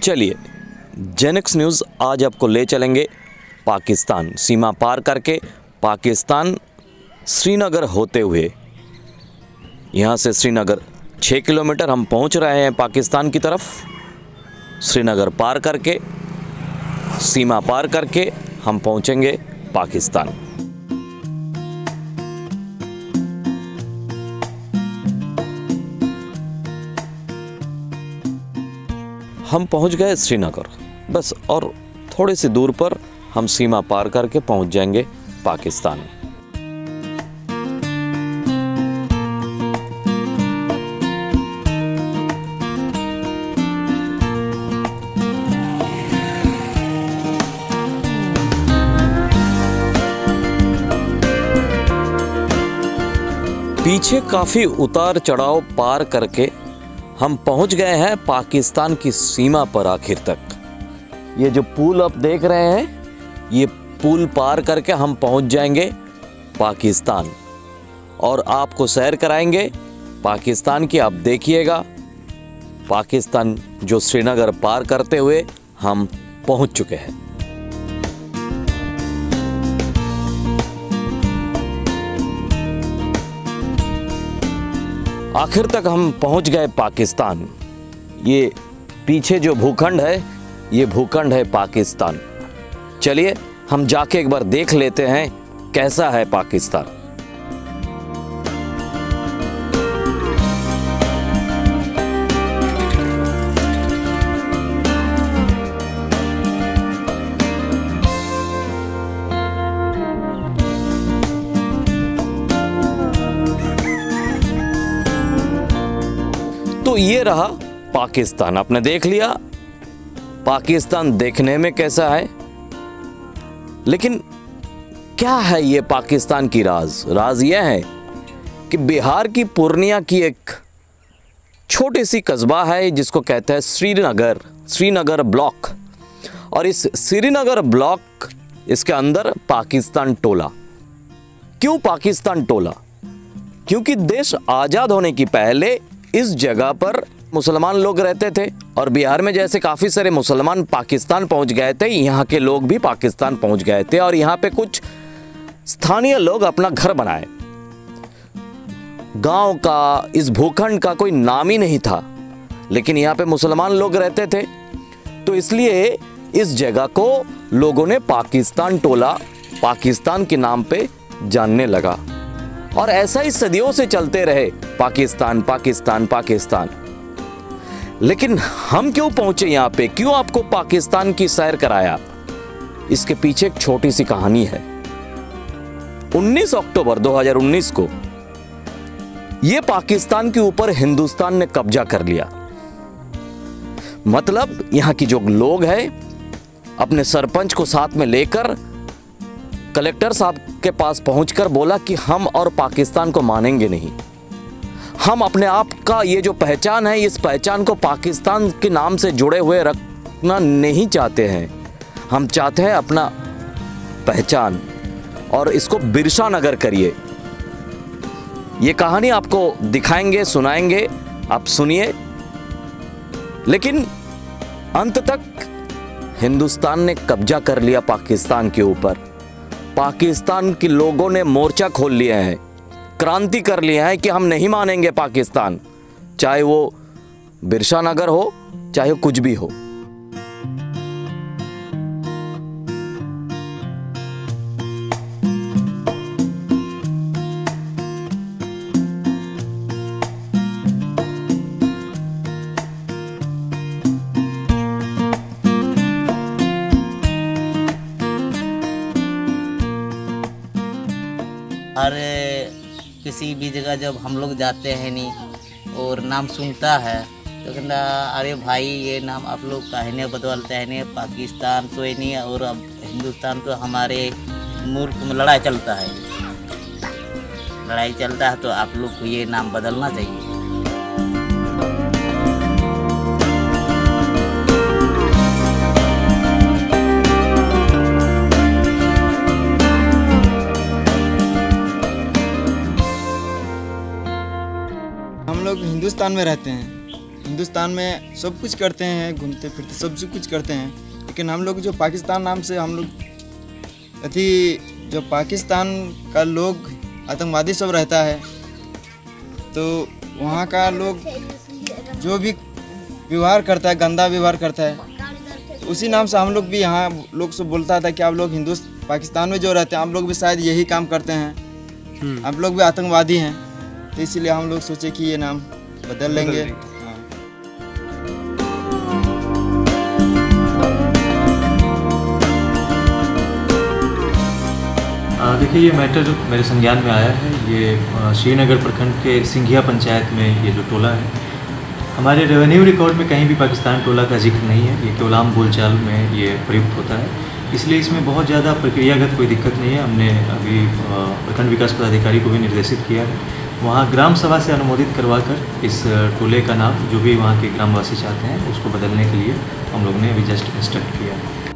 चलिए जेनिक्स न्यूज़ आज आपको ले चलेंगे पाकिस्तान। सीमा पार करके पाकिस्तान श्रीनगर होते हुए। यहाँ से श्रीनगर छः किलोमीटर हम पहुँच रहे हैं पाकिस्तान की तरफ़। श्रीनगर पार करके, सीमा पार करके हम पहुँचेंगे पाकिस्तान। हम पहुँच गए श्रीनगर। बस और थोड़ी सी दूर पर हम सीमा पार करके पहुँच जाएँगे पाकिस्तान। पीछे काफ़ी उतार चढ़ाव पार करके हम पहुँच गए हैं पाकिस्तान की सीमा पर आखिर तक। ये जो पुल आप देख रहे हैं, ये पुल पार करके हम पहुँच जाएँगे पाकिस्तान। और आपको सैर कराएँगे। पाकिस्तान की आप देखिएगा। पाकिस्तान जो श्रीनगर पार करते हुए हम पहुँच चुके हैं। आखिर तक हम पहुँच गए पाकिस्तान। ये पीछे जो भूखंड है, ये भूखंड है पाकिस्तान। चलिए, हम जाके एक बार देख लेते हैं कैसा है पाकिस्तान। तो ये रहा पाकिस्तान। आपने देख लिया? पाकिस्तान देखने में कैसा है? लेकिन क्या है ये पाकिस्तान की राज? राज यह है कि बिहार की पूर्णिया की एक छोटी सी कस्बा है, जिसको कहते हैं श्रीनगर श्रीनगर ब्लॉक। और इस श्रीनगर ब्लॉक इसके अंदर पाकिस्तान टोला। क्यों पाकिस्तान टोला? क्योंकि देश आज़ाद होने की पहले इस जगह पर मुसलमान लोग रहते थे और बिहार में जैसे काफ़ी सारे मुसलमान पाकिस्तान पहुँच गए थे, यहाँ के लोग भी पाकिस्तान पहुँच गए थे और यहाँ पे कुछ स्थानीय लोग अपना घर बनाए। गाँव का, इस भूखंड का कोई नाम ही नहीं था, लेकिन यहाँ पे मुसलमान लोग रहते थे। तो इसलिए इस जगह को लोगों ने पाकिस्तान टोला, पाकिस्तान के नाम पे जानने लगा। और ऐसा ही सदियों से चलते रहे पाकिस्तान पाकिस्तान पाकिस्तान। लेकिन हम क्यों पहुँचे यहाँ पे? क्यों आपको पाकिस्तान की सैर कराया? इसके पीछे एक छोटी सी कहानी है। 19 अक्टूबर 2019 को यह पाकिस्तान के ऊपर हिंदुस्तान ने कब्जा कर लिया। मतलब यहाँ की जो लोग हैं, अपने सरपंच को साथ में लेकर कलेक्टर साहब के पास पहुंचकर बोला कि हम और पाकिस्तान को मानेंगे नहीं। हम अपने आप का ये जो पहचान है, इस पहचान को पाकिस्तान के नाम से जुड़े हुए रखना नहीं चाहते हैं। हम चाहते हैं अपना पहचान और इसको बिरसा नगर करिए। ये कहानी आपको दिखाएँगे, सुनाएँगे, आप सुनिए। लेकिन अंत तक हिंदुस्तान ने कब्जा कर लिया पाकिस्तान के ऊपर। पाकिस्तान के लोगों ने मोर्चा खोल लिया है। क्रांति कर लिया है कि हम नहीं मानेंगे पाकिस्तान। चाहे वो बिरसा नगर हो, चाहे कुछ भी हो। अरे किसी भी जगह जब हम लोग जाते हैं नहीं और नाम सुनता है तो कहना अरे भाई, ये नाम आप लोग कहने बदलते हैं नहीं पाकिस्तान तो ही नहीं और अब हिंदुस्तान तो हमारे मुल्क में लड़ाई चलता है। लड़ाई चलता है तो आप लोग को ये नाम बदलना चाहिए। हिंदुस्तान में रहते हैं। हिंदुस्तान में सब कुछ करते हैं घूमते फिरते सब कुछ करते हैं। लेकिन हम लोग जो पाकिस्तान नाम से हम लोग अति जो पाकिस्तान का लोग आतंकवादी सब रहता है तो वहाँ का लोग जो भी व्यवहार करता है गंदा व्यवहार करता है तो उसी नाम से हम लोग भी यहाँ लोग से बोलता था कि आप लोग हिंदुस्त पाकिस्तान में जो रहते हैं हम लोग भी शायद यही काम करते हैं। हम लोग भी आतंकवादी हैं तो इसीलिए हम लोग सोचे कि ये नाम बदल लेंगे। हाँ। देखिए ये मैटर जो मेरे संज्ञान में आया है ये श्रीनगर प्रखंड के सिंघिया पंचायत में ये जो टोला है हमारे रेवेन्यू रिकॉर्ड में कहीं भी पाकिस्तान टोला का ज़िक्र नहीं है ये केवल आम बोलचाल में ये प्रयुक्त होता है। इसलिए इसमें बहुत ज़्यादा प्रक्रियागत कोई दिक्कत नहीं है हमने अभी प्रखंड विकास पदाधिकारी को भी निर्देशित किया है। वहाँ ग्राम सभा से अनुमोदित करवा कर इस टोले का नाम, जो भी वहाँ के ग्रामवासी चाहते हैं, उसको बदलने के लिए हम लोग ने भी जस्ट इंस्ट्रक्ट किया।